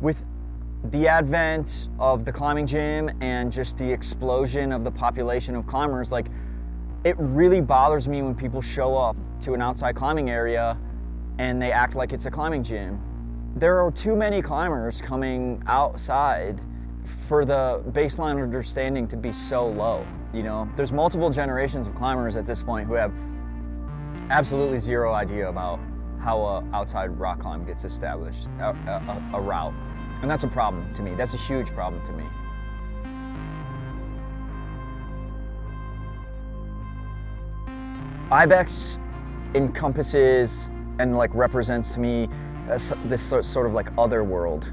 With the advent of the climbing gym and just the explosion of the population of climbers, like it really bothers me when people show up to an outside climbing area and they act like it's a climbing gym. There are too many climbers coming outside for the baseline understanding to be so low. You know, there's multiple generations of climbers at this point who have absolutely zero idea about how a outside rock climb gets established, a, a, a route. And that's a problem to me. That's a huge problem to me. Ibex encompasses and like represents to me uh, this sort of like other world.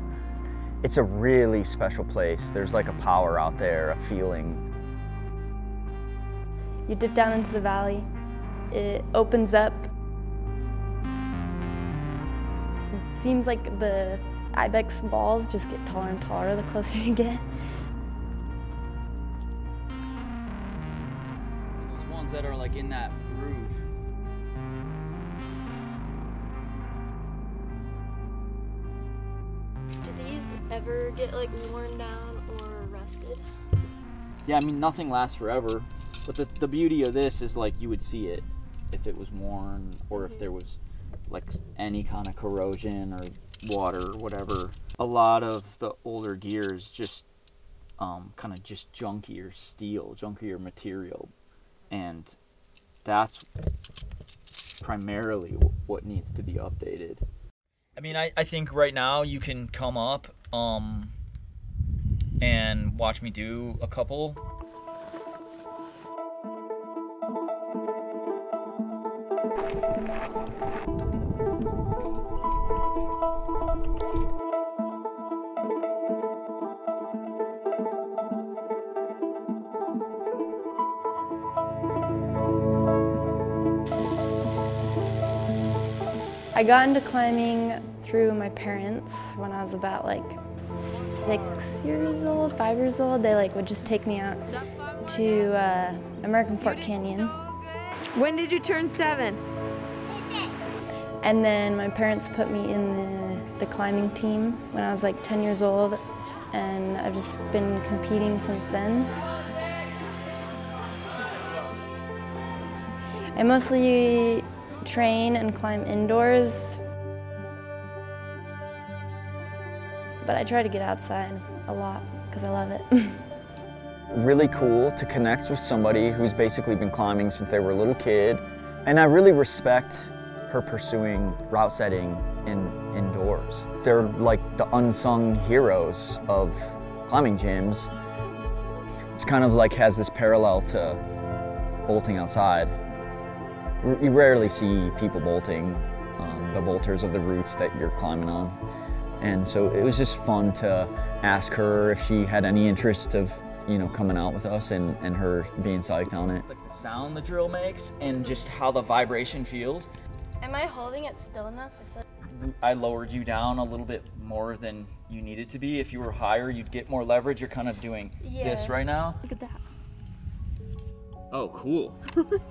It's a really special place. There's like a power out there, a feeling. You dip down into the valley. It opens up. It seems like the ibex walls just get taller and taller the closer you get. Those ones that are like in that groove. Do these ever get like worn down or rusted? Yeah, I mean nothing lasts forever. But the, the beauty of this is like you would see it if it was worn or if there was like any kind of corrosion or water or whatever. A lot of the older gears just um, kind of just junkier steel, junkier material. And that's primarily what needs to be updated. I mean, I, I think right now you can come up um, and watch me do a couple I got into climbing through my parents when I was about like six years old, five years old. They like would just take me out to uh, American Fork Canyon. When did you turn seven? And then my parents put me in the, the climbing team when I was like 10 years old, and I've just been competing since then. I mostly train and climb indoors, but I try to get outside a lot because I love it. really cool to connect with somebody who's basically been climbing since they were a little kid. And I really respect her pursuing route setting in indoors. They're like the unsung heroes of climbing gyms. It's kind of like has this parallel to bolting outside. You rarely see people bolting, um, the bolters of the routes that you're climbing on. And so it was just fun to ask her if she had any interest of you know, coming out with us and, and her being psyched on it. Like the sound the drill makes and just how the vibration feels. Am I holding it still enough? I lowered you down a little bit more than you needed to be. If you were higher, you'd get more leverage. You're kind of doing yeah. this right now. Look at that. Oh, cool.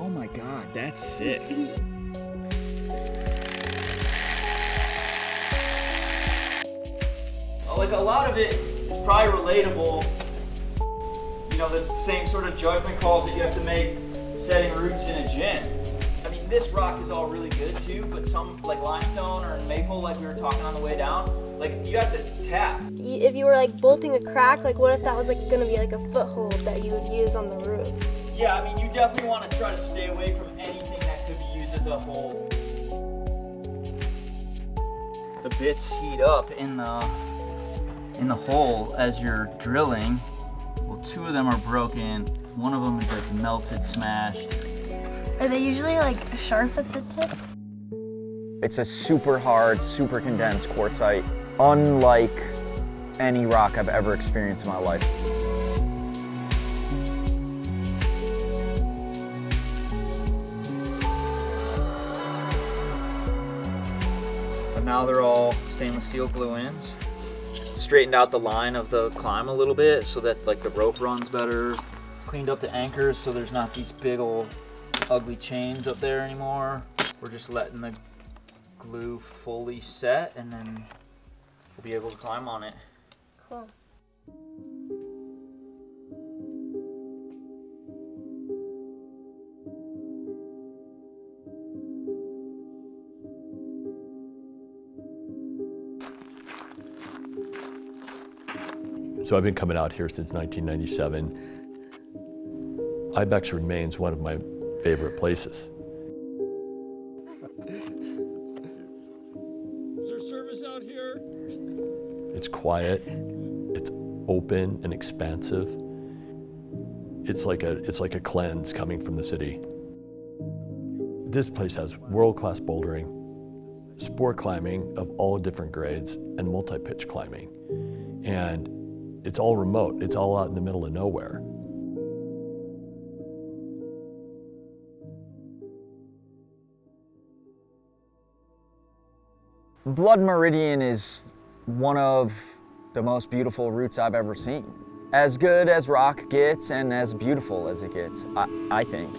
oh my God, that's sick. Uh, like a lot of it is probably relatable. You know, the same sort of judgment calls that you have to make setting routes in a gym. I mean, this rock is all really good too, but some like limestone or maple, like we were talking on the way down, like you have to tap. If you were like bolting a crack, like what if that was like gonna be like a foothold that you would use on the roof? Yeah, I mean, you definitely want to try to stay away from anything that could be used as a hole. The bits heat up in the in the hole as you're drilling. Well, two of them are broken. One of them is like melted, smashed. Are they usually like sharp at the tip? It's a super hard, super condensed quartzite, unlike any rock I've ever experienced in my life. Now they're all stainless steel glue ins straightened out the line of the climb a little bit so that like the rope runs better. Cleaned up the anchors so there's not these big old ugly chains up there anymore. We're just letting the glue fully set and then we'll be able to climb on it. Cool. So I've been coming out here since 1997. Ibex remains one of my favorite places. Is there service out here? It's quiet, it's open and expansive. It's like a, it's like a cleanse coming from the city. This place has world-class bouldering, sport climbing of all different grades, and multi-pitch climbing. And it's all remote. It's all out in the middle of nowhere. Blood Meridian is one of the most beautiful routes I've ever seen. As good as rock gets and as beautiful as it gets, I, I think.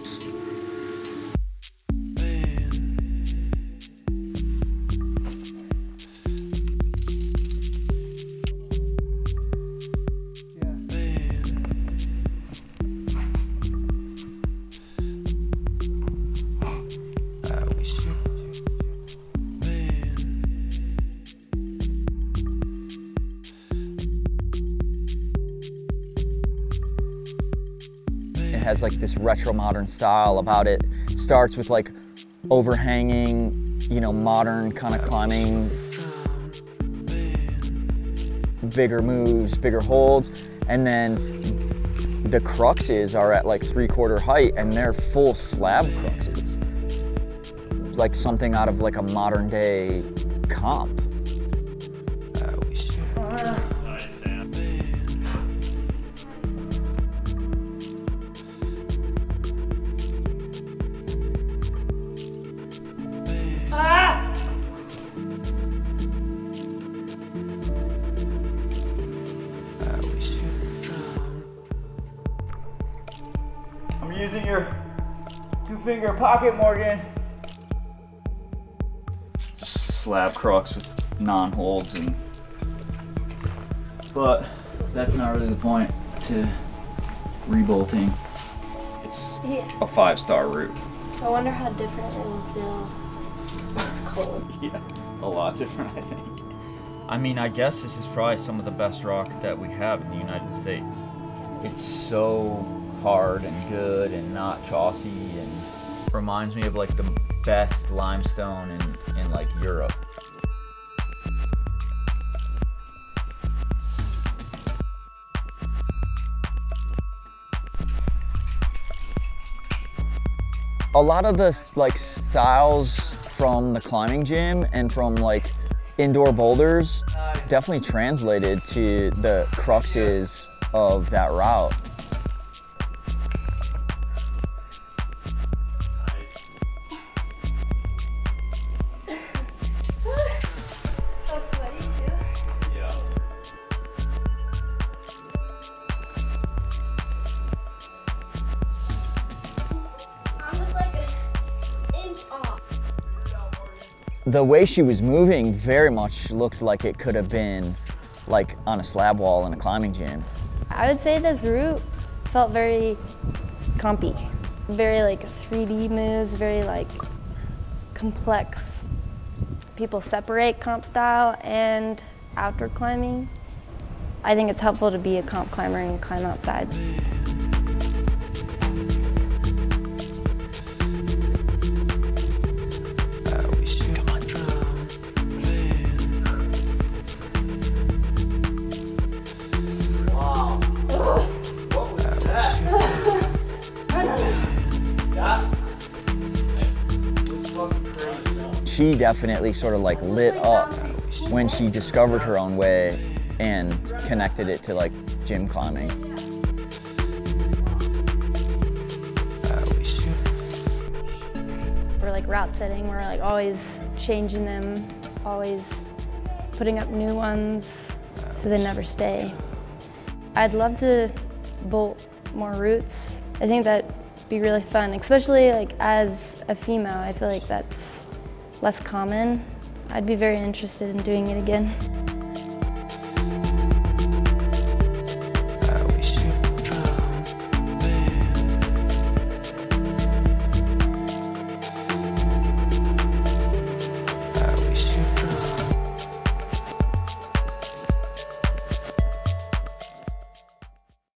Has like this retro modern style about it. Starts with like overhanging, you know, modern kind of climbing, bigger moves, bigger holds, and then the cruxes are at like three quarter height and they're full slab cruxes. Like something out of like a modern day comp. Finger pocket, Morgan. Just Slab crux with non holds and. But that's not really the point to rebolting. It's Yeah. a five star route. I wonder how different it will feel when it's cold. Yeah, a lot different, I think. I mean, I guess this is probably some of the best rock that we have in the United States. It's so hard and good and not chalky and reminds me of like the best limestone in, in like Europe. a lot of the like styles from the climbing gym and from like indoor boulders definitely translated to the cruxes of that route. The way she was moving very much looked like it could have been like on a slab wall in a climbing gym. I would say this route felt very compy, very like 3D moves, very like complex. People separate comp style and outdoor climbing. I think it's helpful to be a comp climber and climb outside. She definitely sort of like lit up when she discovered her own way and connected it to like gym climbing. We're like route setting, we're like always changing them, always putting up new ones so they never stay. I'd love to bolt more routes. I think that'd be really fun, especially like as a female. I feel like that's less common I'd be very interested in doing it again.